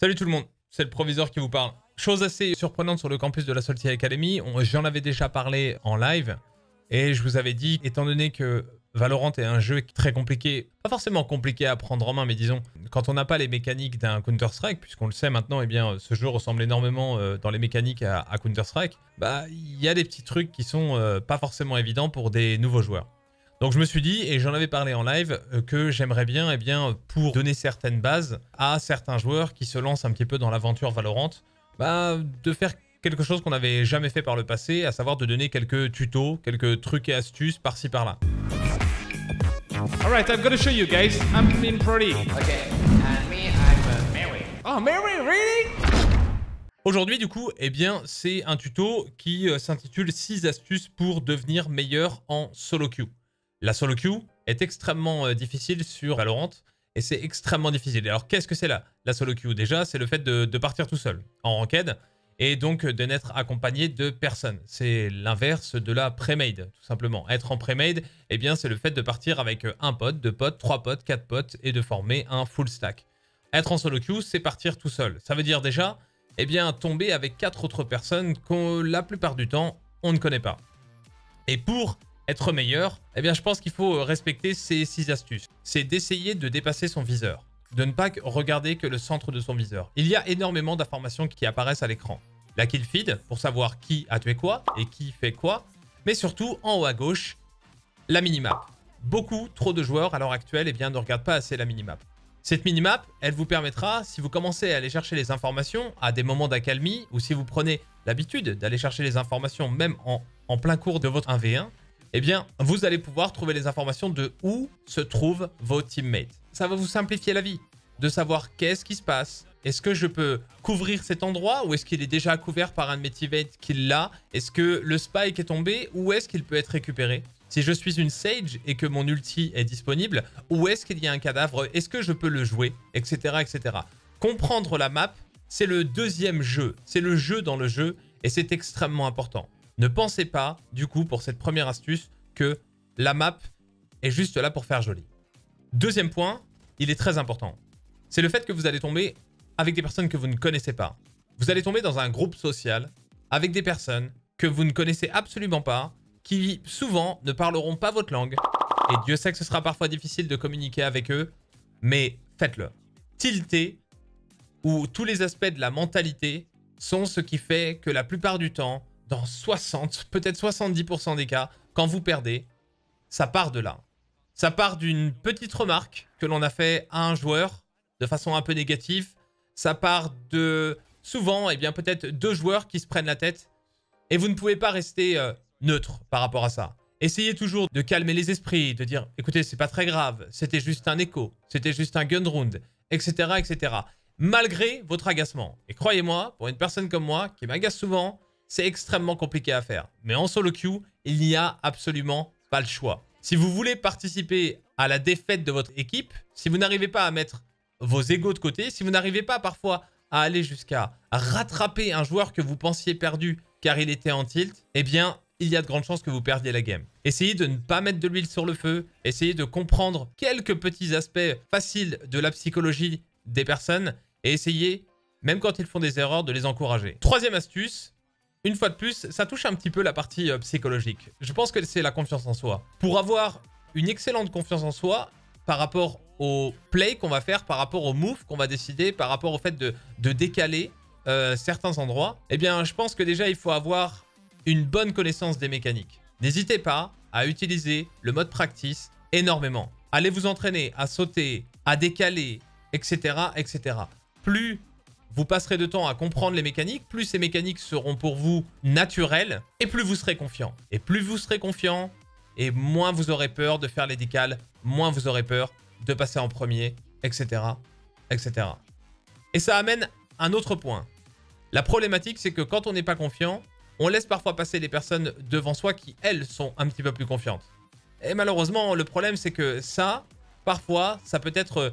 Salut tout le monde, c'est le proviseur qui vous parle. Chose assez surprenante sur le campus de la Salty Academy, j'en avais déjà parlé en live, et je vous avais dit, étant donné que Valorant est un jeu très compliqué, pas forcément compliqué à prendre en main, mais disons, quand on n'a pas les mécaniques d'un Counter-Strike, puisqu'on le sait maintenant, eh bien, ce jeu ressemble énormément euh, dans les mécaniques à, Counter-Strike, bah, il y a des petits trucs qui sont euh, pas forcément évidents pour des nouveaux joueurs. Donc je me suis dit, et j'en avais parlé en live, euh, que j'aimerais bien, eh bien, pour donner certaines bases à certains joueurs qui se lancent un petit peu dans l'aventure Valorant, bah, de faire quelque chose qu'on n'avait jamais fait par le passé, à savoir de donner quelques tutos, quelques trucs et astuces par-ci par-là. Alright, I'm gonna show you guys. I'm in Pro Okay, and me, I'm uh, Mary. Oh, Mary, really? Aujourd'hui, du coup, eh bien, c'est un tuto qui euh, s'intitule 6 astuces pour devenir meilleur en solo queue. La solo queue est extrêmement euh, difficile sur Valorant et c'est extrêmement difficile. Alors qu'est-ce que c'est là La solo queue? Déjà, c'est le fait de, partir tout seul en ranked et donc de n'être accompagné de personne. C'est l'inverse de la pré-made, tout simplement. Être en pré-made, eh bien, c'est le fait de partir avec un pote, deux potes, trois potes, quatre potes et de former un full stack. Être en solo queue, c'est partir tout seul. Ça veut dire déjà, eh bien, tomber avec quatre autres personnes qu'on, la plupart du temps, on ne connaît pas. Et pour être meilleur, eh bien je pense qu'il faut respecter ces six astuces. C'est d'essayer de dépasser son viseur, de ne pas regarder que le centre de son viseur. Il y a énormément d'informations qui apparaissent à l'écran. La kill feed, pour savoir qui a tué quoi et qui fait quoi, mais surtout en haut à gauche, la minimap. Beaucoup, trop de joueurs à l'heure actuelle eh bien, ne regardent pas assez la minimap. Cette minimap, elle vous permettra, si vous commencez à aller chercher les informations à des moments d'accalmie, ou si vous prenez l'habitude d'aller chercher les informations même en, en plein cours de votre 1v1, eh bien, vous allez pouvoir trouver les informations de où se trouvent vos teammates. Ça va vous simplifier la vie, de savoir qu'est-ce qui se passe. Est-ce que je peux couvrir cet endroit ou est-ce qu'il est déjà couvert par un de mes qui l'a? Est-ce que le spike est tombé ou est-ce qu'il peut être récupéré? Si je suis une Sage et que mon ulti est disponible, où est-ce qu'il y a un cadavre? Est-ce que je peux le jouer? Etc. etc. Comprendre la map, c'est le deuxième jeu. C'est le jeu dans le jeu et c'est extrêmement important. Ne pensez pas, du coup, pour cette première astuce, que la map est juste là pour faire joli. Deuxième point, il est très important. C'est le fait que vous allez tomber avec des personnes que vous ne connaissez pas. Vous allez tomber dans un groupe social avec des personnes que vous ne connaissez absolument pas, qui souvent ne parleront pas votre langue. Et Dieu sait que ce sera parfois difficile de communiquer avec eux, mais faites-le. Tilter, ou tous les aspects de la mentalité, sont ce qui fait que la plupart du temps, dans 60, peut-être 70% des cas, quand vous perdez, ça part de là. Ça part d'une petite remarque que l'on a fait à un joueur de façon un peu négative. Ça part de souvent, et eh bien peut-être deux joueurs qui se prennent la tête. Et vous ne pouvez pas rester euh, neutre par rapport à ça. Essayez toujours de calmer les esprits, de dire écoutez, c'est pas très grave, c'était juste un écho, c'était juste un gun round, etc., etc. Malgré votre agacement. Et croyez-moi, pour une personne comme moi, qui m'agace souvent, c'est extrêmement compliqué à faire. Mais en solo queue, il n'y a absolument pas le choix. Si vous voulez participer à la défaite de votre équipe, si vous n'arrivez pas à mettre vos égaux de côté, si vous n'arrivez pas parfois à aller jusqu'à rattraper un joueur que vous pensiez perdu car il était en tilt, eh bien, il y a de grandes chances que vous perdiez la game. Essayez de ne pas mettre de l'huile sur le feu, essayez de comprendre quelques petits aspects faciles de la psychologie des personnes et essayez, même quand ils font des erreurs, de les encourager. Troisième astuce, une fois de plus, ça touche un petit peu la partie euh, psychologique. Je pense que c'est la confiance en soi. Pour avoir une excellente confiance en soi par rapport au play qu'on va faire, par rapport au move qu'on va décider, par rapport au fait de, décaler euh, certains endroits, eh bien, je pense que déjà, il faut avoir une bonne connaissance des mécaniques. N'hésitez pas à utiliser le mode practice énormément. Allez vous entraîner à sauter, à décaler, etc., etc. Plus vous passerez de temps à comprendre les mécaniques, plus ces mécaniques seront pour vous naturelles, et plus vous serez confiant. Et plus vous serez confiant, et moins vous aurez peur de faire les décales, moins vous aurez peur de passer en premier, etc. etc. Et ça amène un autre point. La problématique, c'est que quand on n'est pas confiant, on laisse parfois passer des personnes devant soi qui, elles, sont un petit peu plus confiantes. Et malheureusement, le problème, c'est que ça, parfois, ça peut être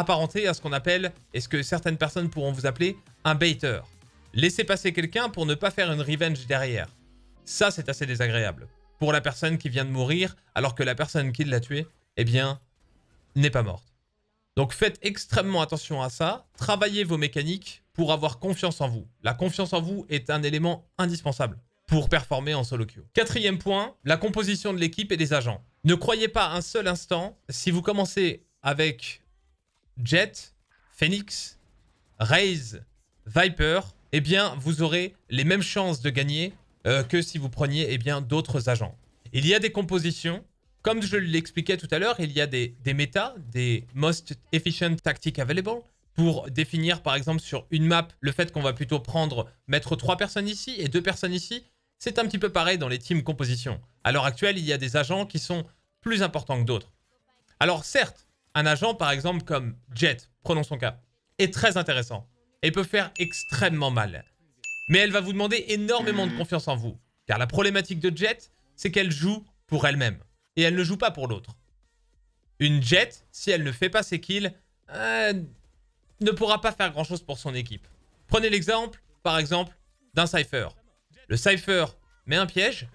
apparenté à ce qu'on appelle, et ce que certaines personnes pourront vous appeler, un baiter. Laisser passer quelqu'un pour ne pas faire une revenge derrière. Ça, c'est assez désagréable. Pour la personne qui vient de mourir, alors que la personne qui l'a tué, eh bien, n'est pas morte. Donc faites extrêmement attention à ça. Travaillez vos mécaniques pour avoir confiance en vous. La confiance en vous est un élément indispensable pour performer en solo queue. Quatrième point, la composition de l'équipe et des agents. Ne croyez pas un seul instant, si vous commencez avec Jet, Phoenix, Raze, Viper, eh bien, vous aurez les mêmes chances de gagner euh, que si vous preniez eh bien d'autres agents. Il y a des compositions. Comme je l'expliquais tout à l'heure, il y a des, des méta, des Most Efficient Tactics Available, pour définir par exemple sur une map le fait qu'on va plutôt prendre, mettre trois personnes ici et deux personnes ici. C'est un petit peu pareil dans les teams composition. À l'heure actuelle, il y a des agents qui sont plus importants que d'autres. Alors certes, un agent par exemple comme Jet, prenons son cas, est très intéressant et peut faire extrêmement mal. Mais elle va vous demander énormément de confiance en vous. Car la problématique de Jet, c'est qu'elle joue pour elle-même. Et elle ne joue pas pour l'autre. Une Jet, si elle ne fait pas ses kills, euh, ne pourra pas faire grand-chose pour son équipe. Prenez l'exemple, par exemple, d'un Cypher. Le Cypher met un piège,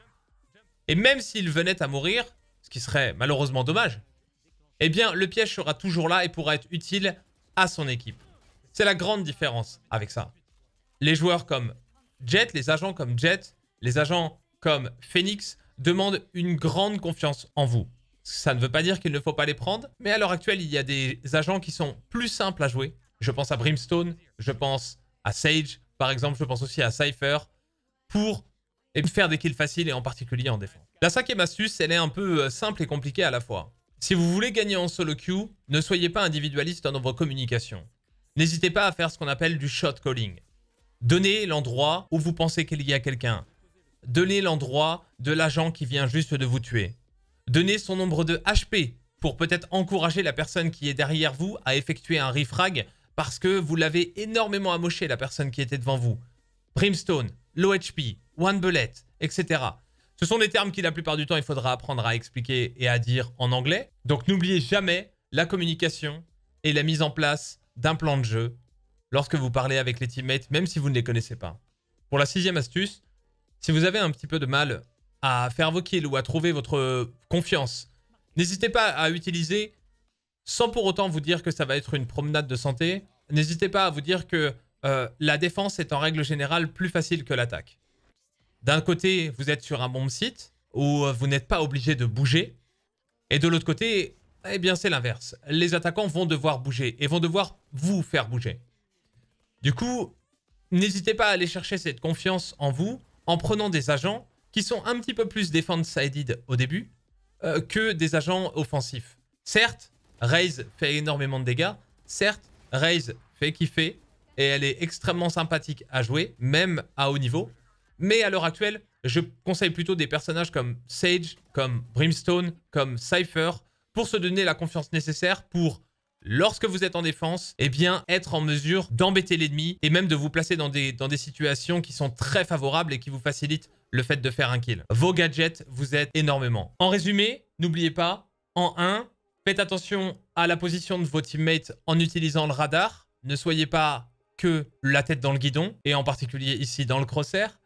et même s'il venait à mourir, ce qui serait malheureusement dommage, eh bien, le piège sera toujours là et pourra être utile à son équipe. C'est la grande différence avec ça. Les joueurs comme Jet, les agents comme Jet, les agents comme Phoenix demandent une grande confiance en vous. Ça ne veut pas dire qu'il ne faut pas les prendre, mais à l'heure actuelle, il y a des agents qui sont plus simples à jouer. Je pense à Brimstone, je pense à Sage, par exemple, je pense aussi à Cypher, pour faire des kills faciles et en particulier en défense. La cinquième astuce, elle est un peu euh, simple et compliquée à la fois. Si vous voulez gagner en solo queue, ne soyez pas individualiste dans vos communications. N'hésitez pas à faire ce qu'on appelle du shot calling. Donnez l'endroit où vous pensez qu'il y a quelqu'un. Donnez l'endroit de l'agent qui vient juste de vous tuer. Donnez son nombre de HP pour peut-être encourager la personne qui est derrière vous à effectuer un refrag parce que vous l'avez énormément amoché la personne qui était devant vous. Brimstone, low HP, one bullet, etc. Ce sont des termes qui la plupart du temps il faudra apprendre à expliquer et à dire en anglais. Donc n'oubliez jamais la communication et la mise en place d'un plan de jeu lorsque vous parlez avec les teammates, même si vous ne les connaissez pas. Pour la sixième astuce, si vous avez un petit peu de mal à faire vos ou à trouver votre confiance, n'hésitez pas à utiliser, sans pour autant vous dire que ça va être une promenade de santé, n'hésitez pas à vous dire que euh, la défense est en règle générale plus facile que l'attaque. D'un côté, vous êtes sur un bon site où vous n'êtes pas obligé de bouger. Et de l'autre côté, eh bien c'est l'inverse. Les attaquants vont devoir bouger et vont devoir vous faire bouger. Du coup, n'hésitez pas à aller chercher cette confiance en vous en prenant des agents qui sont un petit peu plus defense-sided au début euh, que des agents offensifs. Certes, Raze fait énormément de dégâts. Certes, Raze fait kiffer et elle est extrêmement sympathique à jouer, même à haut niveau. Mais à l'heure actuelle, je conseille plutôt des personnages comme Sage, comme Brimstone, comme Cypher, pour se donner la confiance nécessaire pour lorsque vous êtes en défense, eh bien, être en mesure d'embêter l'ennemi et même de vous placer dans des, dans des situations qui sont très favorables et qui vous facilitent le fait de faire un kill. Vos gadgets vous aident énormément. En résumé, n'oubliez pas, en 1, faites attention à la position de vos teammates en utilisant le radar. Ne soyez pas que la tête dans le guidon, et en particulier ici dans le crosshair.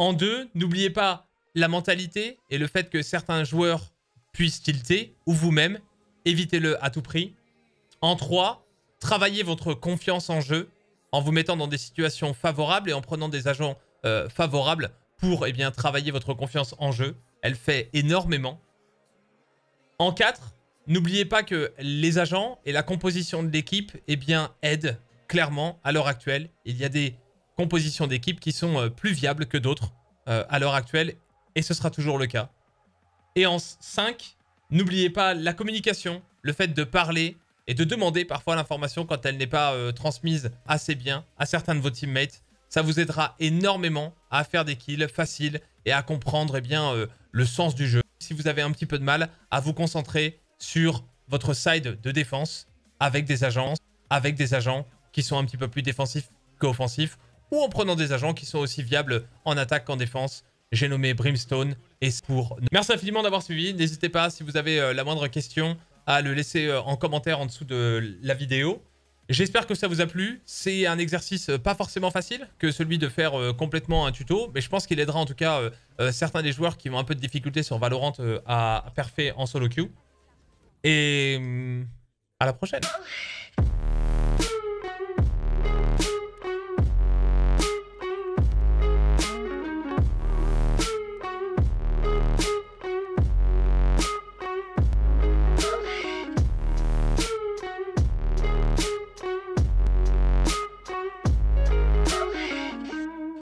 En 2, n'oubliez pas la mentalité et le fait que certains joueurs puissent tilter, ou vous-même, évitez-le à tout prix. En 3, travaillez votre confiance en jeu en vous mettant dans des situations favorables et en prenant des agents euh, favorables pour eh bien, travailler votre confiance en jeu. Elle fait énormément. En 4, n'oubliez pas que les agents et la composition de l'équipe eh aident clairement à l'heure actuelle. Il y a des compositions d'équipe qui sont euh, plus viables que d'autres euh, à l'heure actuelle et ce sera toujours le cas. Et en 5, n'oubliez pas la communication, le fait de parler et de demander parfois l'information quand elle n'est pas euh, transmise assez bien à certains de vos teammates. Ça vous aidera énormément à faire des kills faciles et à comprendre eh bien, le sens du jeu. Si vous avez un petit peu de mal à vous concentrer sur votre side de défense avec des agences, avec des agents qui sont un petit peu plus défensifs qu'offensifs, ou en prenant des agents qui sont aussi viables en attaque qu'en défense. J'ai nommé Brimstone et pour... Merci infiniment d'avoir suivi. N'hésitez pas, si vous avez euh, la moindre question, à le laisser euh, en commentaire en dessous de la vidéo. J'espère que ça vous a plu. C'est un exercice euh, pas forcément facile que celui de faire complètement un tuto, mais je pense qu'il aidera en tout cas certains des joueurs qui ont un peu de difficulté sur Valorant à perfer en solo queue. Et hum, À la prochaine